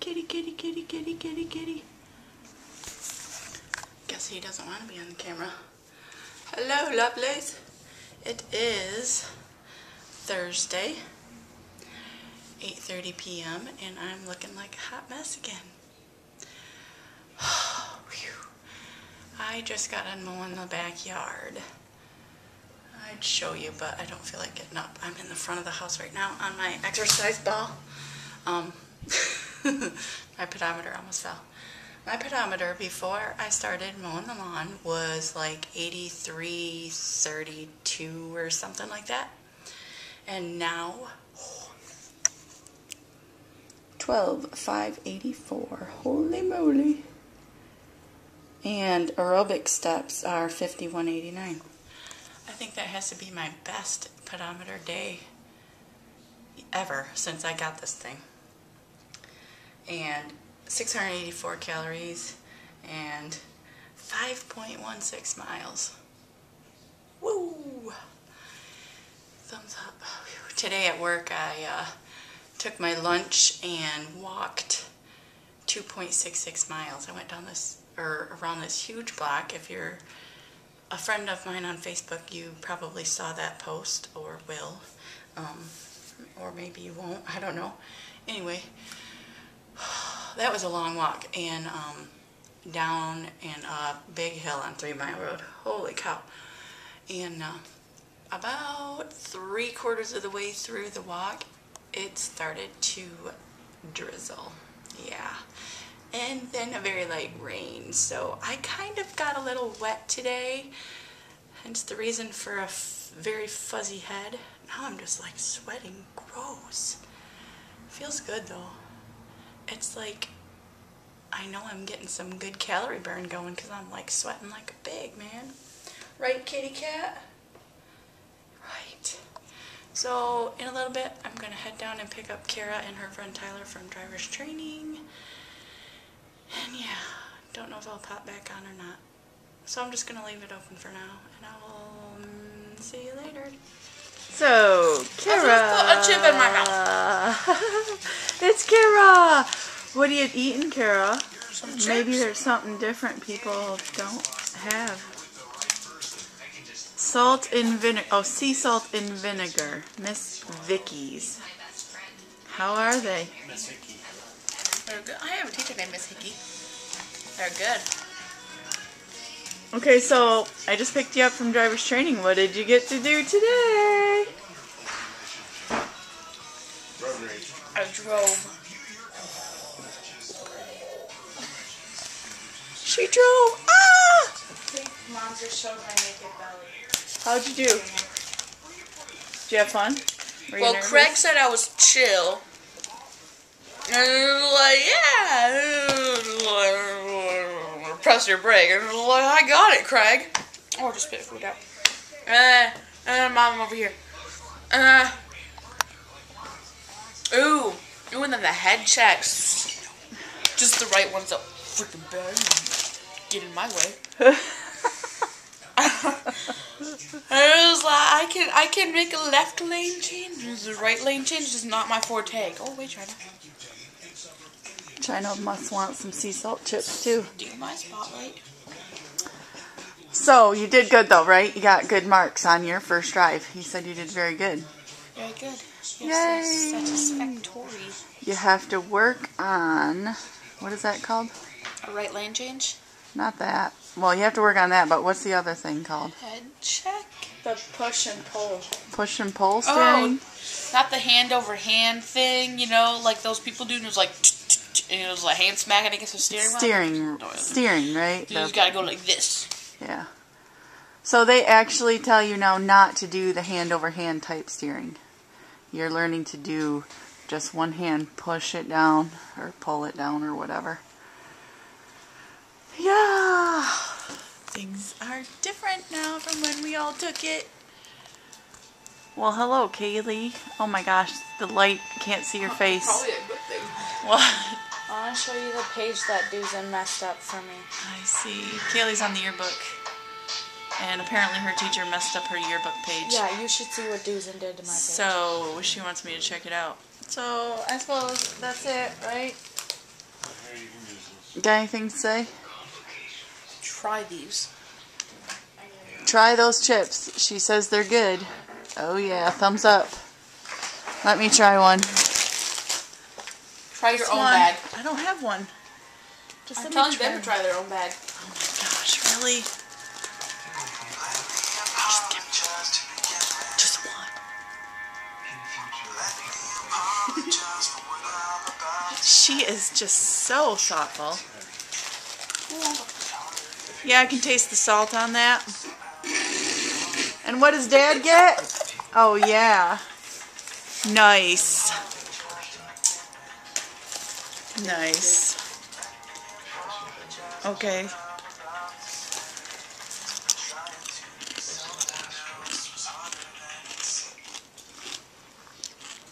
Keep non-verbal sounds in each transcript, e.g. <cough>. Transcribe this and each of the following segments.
Kitty, kitty, kitty, kitty, kitty, kitty. Guess he doesn't want to be on the camera. Hello, lovelies. It is Thursday, 8.30 p.m., and I'm looking like a hot mess again. <sighs> I just got done mowing the backyard. I'd show you, but I don't feel like getting up. I'm in the front of the house right now on my exercise ball. Um, <laughs> my pedometer almost fell. My pedometer before I started mowing the lawn was like 83.32 or something like that. And now, 12.584. Holy moly. And aerobic steps are 51.89. I think that has to be my best pedometer day ever since I got this thing. And 684 calories and 5.16 miles. Woo! Thumbs up. Today at work I uh, took my lunch and walked 2.66 miles. I went down this or around this huge block. If you're a friend of mine on Facebook, you probably saw that post or will. Um, or maybe you won't. I don't know. Anyway, <sighs> that was a long walk and um, down and up big hill on Three Mile Road. Holy cow. And uh, about three quarters of the way through the walk, it started to drizzle. Yeah. And then a very light rain. So I kind of got a little wet today. Hence the reason for a very fuzzy head. Now I'm just like sweating gross. Feels good though. It's like I know I'm getting some good calorie burn going because I'm like sweating like a pig, man. Right, kitty cat? Right. So in a little bit, I'm going to head down and pick up Kara and her friend Tyler from driver's training. And yeah, don't know if I'll pop back on or not. So I'm just going to leave it open for now, and I will um, see you later. So, Kara. I Put a chip in my mouth. <laughs> <laughs> it's Kara. What are you eating, Kara? Maybe there's something different people don't have. Salt and vinegar. Oh, sea salt and vinegar. Miss Vickie's. How are they? They're good. I have a teacher named Miss Hickey. They're good. Okay, so I just picked you up from driver's training. What did you get to do today? I drove. She drove. Ah! Mom showed my naked belly. How'd you do? Did you have fun? You Well, nervous? Craig said I was chill. And I was like, yeah. Press your brake. And I was like, I got it, Craig. Oh, just spit food out. Uh, uh, mom over here. Uh. Ooh. Ooh, and then the head checks. Just the right ones that freaking bad. Get in my way. <laughs> I was like, I can, I can make a left lane change. The right lane change is not my forte. Oh wait, China. China must want some sea salt chips too. Do my spotlight. So you did good though, right? You got good marks on your first drive. He said you did very good. Very good. Yes, Yay. yes, satisfactory. You have to work on what is that called? A right lane change. Not that. Well, you have to work on that, but what's the other thing called? Head check. The push and pull. Push and pull oh, steering? Oh, not the hand over hand thing. You know, like those people do. And it was like, <tsk> and it was like hand smacking against the steering. wheel. steering, Oh, steering, right? You The- just gotta go like this. yeah. So they actually tell you now not to do the hand over hand type steering. You're learning to do just one hand push it down or pull it down or whatever. Yeah. Things are different now from when we all took it. Well, hello, Kaylee. Oh my gosh, the light can't see your <laughs> face. Probably a good thing. What? I want to show you the page that Duzen messed up for me. I see. Kaylee's on the yearbook. And apparently her teacher messed up her yearbook page. Yeah, you should see what Duzen did to my page. So she wants me to check it out. So I suppose that's it, right? Got anything to say? Try these. Try those chips. She says they're good. Oh yeah, thumbs up. Let me try one. Try your own One. bag. I don't have one. Just I'm let telling them to try their own bag. Oh my gosh, really? She is just so thoughtful. Yeah, I can taste the salt on that. And what does Dad get? Oh yeah. Nice. Nice. Okay.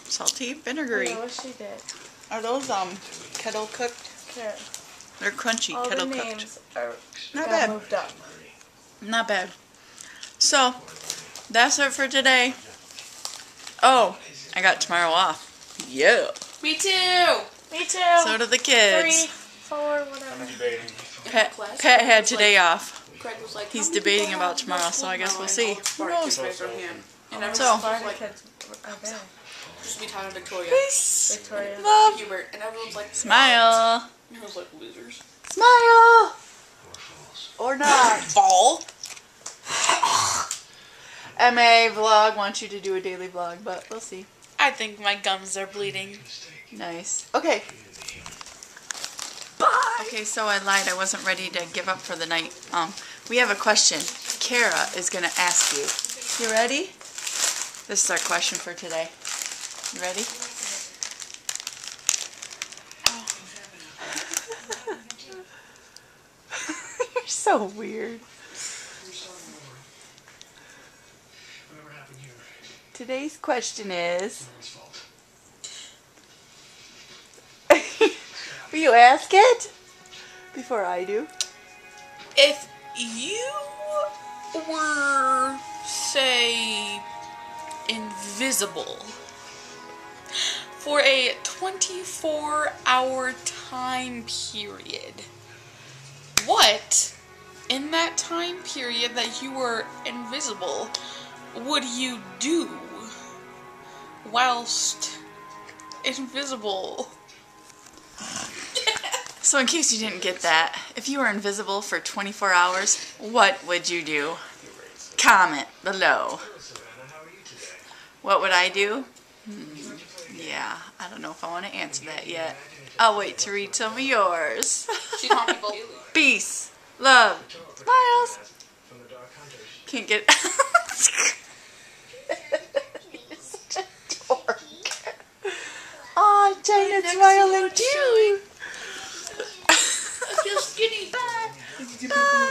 Salty, vinegary. Yeah, what she did. Are those um kettle cooked? Here. They're crunchy, All kettle the cooked. are Not bad. moved up. Not bad. So, that's it for today. Oh, I got tomorrow off. Yeah. Me too. Me too. So do the kids. Three, kids. four, whatever. Pet, Pet had today off. Craig was like, He's debating about tomorrow, so I guess we'll see. And all the Who knows? raised their hand. And everyone So- just be Tyler Victoria. Peace. Victoria. Love. Hubert. And everyone's like, Smile. And I was like, losers. Smile. Or not. <laughs> Ball. <sighs> MA vlog wants you to do a daily vlog, but we'll see. I think my gums are bleeding. Nice. Okay. Bye. Okay, so I lied. I wasn't ready to give up for the night. Um, we have a question. Kara is gonna ask you. You ready? This is our question for today. You ready? Oh. <laughs> You're so weird. Today's question is. <laughs> Will you ask it? Before I do. If you were, say, invisible for a 24 hour time period, what in that time period that you were invisible would you do whilst invisible? So, in case you didn't get that, if you were invisible for 24 hours, what would you do? Comment below. What would I do? Hmm, yeah, I don't know if I want to answer that yet. I'll wait to read some of yours. <laughs> Peace, love, smiles. Can't get. oh, China's smiling too. Bye. Bye.